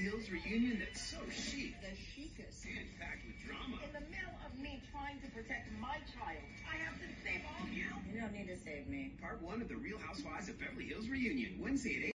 Hills reunion that's so chic The chicest. and packed with drama. In the middle of me trying to protect my child, I have to save all of you. You don't need to save me. Part one of the Real Housewives of Beverly Hills reunion, Wednesday at 8.